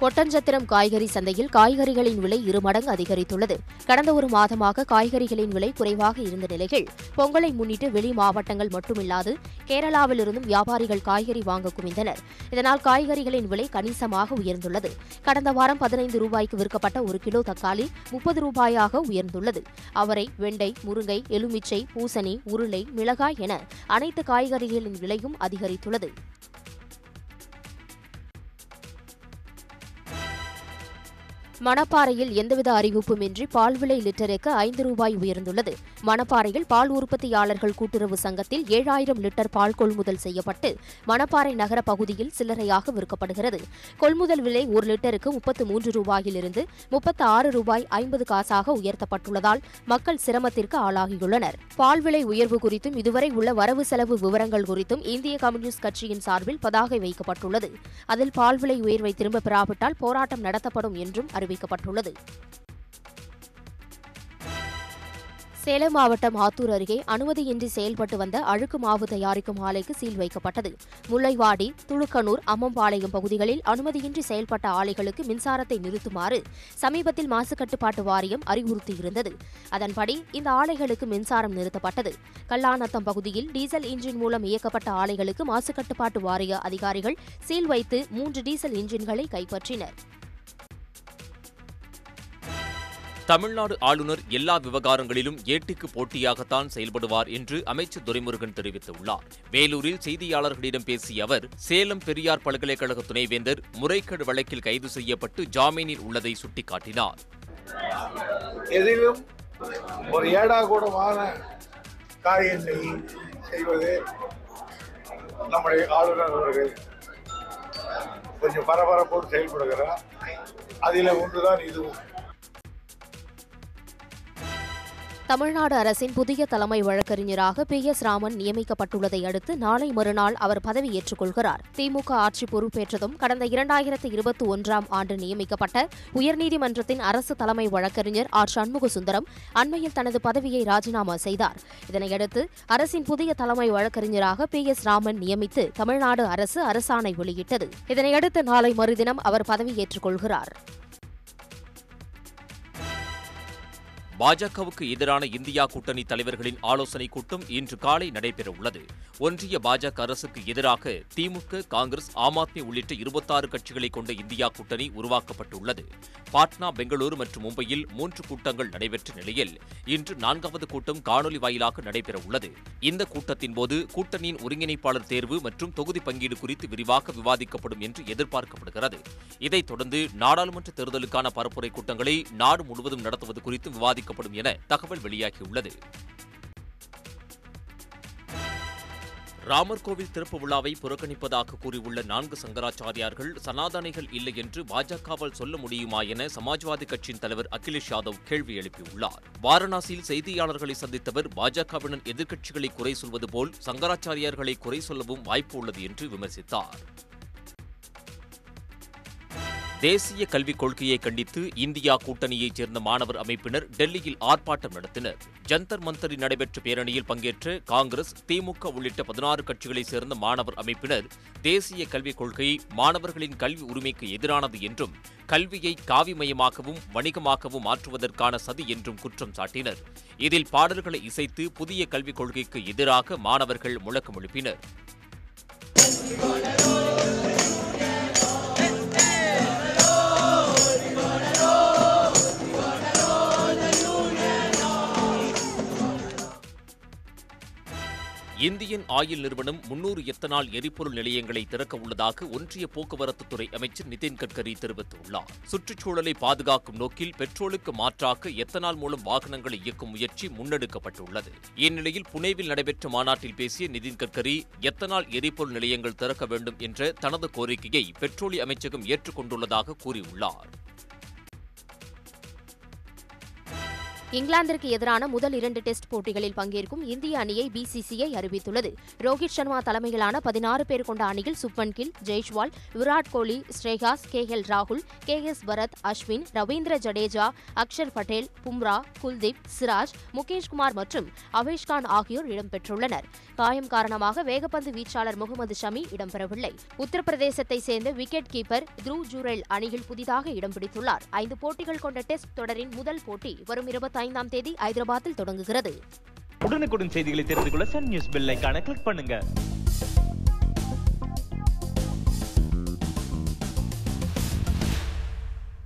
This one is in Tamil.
ஒட்டஞ்சத்திரம் காய்கறி சந்தையில் காய்கறிகளின் விலை இருமடங்கு அதிகரித்துள்ளது. கடந்த ஒரு மாதமாக காய்கறிகளின் விலை குறைவாக இருந்த நிலையில் பொங்கலை முன்னிட்டு வெளி மாவட்டங்கள் மட்டுமில்லாது கேரளாவிலிருந்தும் வியாபாரிகள் காய்கறி வாங்க குவிந்தனர். இதனால் காய்கறிகளின் விலை கணிசமாக உயர்ந்துள்ளது. கடந்த வாரம் பதினைந்து ரூபாய்க்கு விற்கப்பட்ட ஒரு கிலோ தக்காளி முப்பது ரூபாயாக உயர்ந்துள்ளது. அவரை வெண்டை முருங்கை எலுமிச்சை பூசணி உருளை மிளகாய் என அனைத்து காய்கறிகளின் விலையும் அதிகரித்துள்ளது. மணப்பாறையில் எந்தவித அறிவிப்புமின்றி பால் விலை லிட்டருக்கு ஐந்து ரூபாய் உயர்ந்துள்ளது. மணப்பாறையில் பால் உற்பத்தியாளர்கள் கூட்டுறவு சங்கத்தில் ஏழாயிரம் லிட்டர் பால் கொள்முதல் செய்யப்பட்டு மணப்பாறை நகர பகுதியில் சில்லறையாக விற்கப்படுகிறது. கொள்முதல் விலை ஒரு லிட்டருக்கு முப்பத்து மூன்று ரூபாயிலிருந்து முப்பத்து ஆறு ரூபாய் ஐம்பது காசாக உயர்த்தப்பட்டுள்ளதால் மக்கள் சிரமத்திற்கு ஆளாகியுள்ளனர். பால் விலை உயர்வு குறித்தும் இதுவரை உள்ள வரவு செலவு விவரங்கள் குறித்தும் இந்திய கம்யூனிஸ்ட் கட்சியின் சார்பில் பதாகை வைக்கப்பட்டுள்ளது. அதில் பால் விலை உயர்வை திரும்பப் பெறாவிட்டால் போராட்டம் நடத்தப்படும் என்றும் அறிவிக்கப்பட்டுள்ளது சேலம் மாவட்டம் ஆத்தூர் அருகே அனுமதியின்றி செயல்பட்டு வந்த அழுக்கு மாவு தயாரிக்கும் ஆலைக்கு சீல் வைக்கப்பட்டது. முல்லைவாடி துளுக்கனூர் அம்மம்பாளையம் பகுதிகளில் அனுமதியின்றி செயல்பட்ட ஆலைகளுக்கு மின்சாரத்தை நிறுத்துமாறு சமீபத்தில் மாசுக்கட்டுப்பாட்டு வாரியம் அறிவுறுத்தியிருந்தது. அதன்படி இந்த ஆலைகளுக்கு மின்சாரம் நிறுத்தப்பட்டது. கல்லாநத்தம் பகுதியில் டீசல் இன்ஜின் மூலம் இயக்கப்பட்ட ஆலைகளுக்கு மாசுக்கட்டுப்பாட்டு வாரிய அதிகாரிகள் சீல் வைத்து மூன்று டீசல் இன்ஜின்களை கைப்பற்றினர். தமிழ்நாடு ஆளுநர் எல்லா விவகாரங்களிலும் ஏட்டிக்கு போட்டியாகத்தான் செயல்படுவார் என்று அமைச்சர் துரைமுருகன் தெரிவித்துள்ளார். வேலூரில் செய்தியாளர்களிடம் பேசிய அவர் சேலம் பெரியார் பல்கலைக்கழக துணைவேந்தர் முறைகேடு வழக்கில் கைது செய்யப்பட்டு ஜாமீனில் உள்ளதை சுட்டிக்காட்டினார். எதிலும் ஒரு ஏடாகூடமான காரியத்தை செய்வது நம்முடைய ஆளுநர் அவர்கள் கொஞ்சம் பரபரப்போடு செயல்படுகிறார். அதில் ஒன்றுதான் இதுவும். தமிழ்நாடு அரசின் புதிய தலைமை வழக்கறிஞராக பி எஸ் ராமன் நியமிக்கப்பட்டுள்ளதை அடுத்து நாளை மறுநாள் அவர் பதவியேற்றுக் கொள்கிறார். திமுக ஆட்சி பொறுப்பேற்றதும் கடந்த இரண்டாயிரத்து இருபத்தி ஒன்றாம் ஆண்டு நியமிக்கப்பட்ட உயர்நீதிமன்றத்தின் அரசு தலைமை வழக்கறிஞர் ஆர் சண்முக சுந்தரம் அண்மையில் தனது பதவியை ராஜினாமா செய்தார். இதனையடுத்து அரசின் புதிய தலைமை வழக்கறிஞராக பி எஸ் ராமன் நியமித்து தமிழ்நாடு அரசு அரசாணை வெளியிட்டது. இதனையடுத்து நாளை மறுதினம் அவர் பதவியேற்றுக் கொள்கிறார். பாஜகவுக்கு எதிரான இந்தியா கூட்டணி தலைவர்களின் ஆலோசனைக் கூட்டம் இன்று காலை நடைபெறவுள்ளது. ஒன்றிய பாஜக அரசுக்கு எதிராக திமுக காங்கிரஸ் ஆம் ஆத்மி உள்ளிட்ட இருபத்தாறு கட்சிகளை கொண்ட இந்தியா கூட்டணி உருவாக்கப்பட்டுள்ளது. பாட்னா பெங்களூரு மற்றும் மும்பையில் மூன்று கூட்டங்கள் நடைபெற்ற நிலையில் இன்று நான்காவது கூட்டம் காணொலி வாயிலாக நடைபெறவுள்ளது. இந்த கூட்டத்தின் போது கூட்டணியின் ஒருங்கிணைப்பாளர் தேர்வு மற்றும் தொகுதி பங்கீடு குறித்து விரிவாக விவாதிக்கப்படும் என்று எதிர்பார்க்கப்படுகிறது. இதைத் தொடர்ந்து நாடாளுமன்ற தேர்தலுக்கான பரப்புரை கூட்டங்களை நாடு முழுவதும் நடத்துவது குறித்து விவாதிக்கப்படும் என தகவல் வெளியாகியுள்ளது. ராமர் கோவில் திறப்பு விழாவை புறக்கணிப்பதாக கூறியுள்ள நான்கு சங்கராச்சாரியார்கள் சனாதனைகள் இல்லை என்று பாஜகவால் சொல்ல முடியுமா என சமாஜ்வாதி கட்சியின் தலைவர் அகிலேஷ் யாதவ் கேள்வி எழுப்பியுள்ளார். வாரணாசியில் செய்தியாளர்களை சந்தித்தவர் பாஜகவினர் எதிர்க்கட்சிகளை குறை சொல்வது போல் சங்கராச்சாரியார்களை குறை சொல்லவும் வாய்ப்பு உள்ளது என்று விமர்சித்தார். தேசிய கல்விக் கொள்கையை கண்டித்து இந்தியா கூட்டணியைச் சேர்ந்த மாணவர் அமைப்பினர் டெல்லியில் ஆர்ப்பாட்டம் நடத்தினர். ஜந்தர் மந்தரில் நடைபெற்ற பேரணியில் பங்கேற்ற காங்கிரஸ் திமுக உள்ளிட்ட பதினாறு கட்சிகளைச் சேர்ந்த மாணவர் அமைப்பினர் தேசிய கல்விக் கொள்கை மாணவர்களின் கல்வி உரிமைக்கு எதிரானது என்றும் கல்வியை காவிமயமாகவும் வணிகமாகவும் மாற்றுவதற்கான சதி என்றும் குற்றம் சாட்டினர். இதில் பாடல்களை இசைத்து புதிய கல்விக் கொள்கைக்கு எதிராக மாணவர்கள் முழக்கம் எழுப்பினர் இந்தியன் ஆயில் நிறுவனம் முன்னூறு எத்தனால் எரிபொருள் நிலையங்களை திறக்க உள்ளதாக ஒன்றிய போக்குவரத்துத்துறை அமைச்சர் நிதின் கட்கரி தெரிவித்துள்ளார். சுற்றுச்சூழலை பாதுகாக்கும் நோக்கில் பெட்ரோலுக்கு மாற்றாக எத்தனால் மூலம் வாகனங்களை இயக்கும் முயற்சி முன்னெடுக்கப்பட்டுள்ளது. இந்நிலையில் புனேவில் நடைபெற்ற மாநாட்டில் பேசிய நிதின் கட்கரி எத்தனால் எரிபொருள் நிலையங்கள் திறக்க வேண்டும் என்ற தனது கோரிக்கையை பெட்ரோலிய அமைச்சகம் ஏற்றுக்கொண்டுள்ளதாக கூறியுள்ளார். இங்கிலாந்திற்கு எதிரான முதல் இரண்டு டெஸ்ட் போட்டிகளில் பங்கேற்கும் இந்திய அணியை பிசிசிஐ அறிவித்துள்ளது. ரோஹித் சர்மா தலைமையிலான பதினாறு பேர் கொண்ட அணியில் சுப்மன் கில் ஜெய்ஷ்வால் விராட் கோலி ஸ்ரேகாஸ் கே எல் ராகுல் கே எஸ் பரத் அஸ்வின் ரவீந்திர ஜடேஜா அக்ஷர் பட்டேல் பும்ரா குல்தீப் சிராஜ் முகேஷ்குமார் மற்றும் அவேஷ்கான் ஆகியோர் இடம்பெற்றுள்ளனர் காயம் காரணமாக வேகப்பந்து வீச்சாளர் முகமது ஷமி இடம்பெறவில்லை. உத்தரப்பிரதேசத்தை சேர்ந்த விக்கெட் கீப்பர் த்ரூ ஜூரெல் அணியில் புதிதாக இடம் பிடித்துள்ளார். ஐந்து போட்டிகள் கொண்ட டெஸ்ட் தொடரின் முதல் போட்டி வரும் இருபத்தி இருபத்தைந்தாம் தேதி ஐதராபாத்தில் தொடங்குகிறது. உடனுக்குடன் செய்திகளை தெரிந்து கொள்ள சன் நியூஸ் பெல் கிளிக் பண்ணுங்க.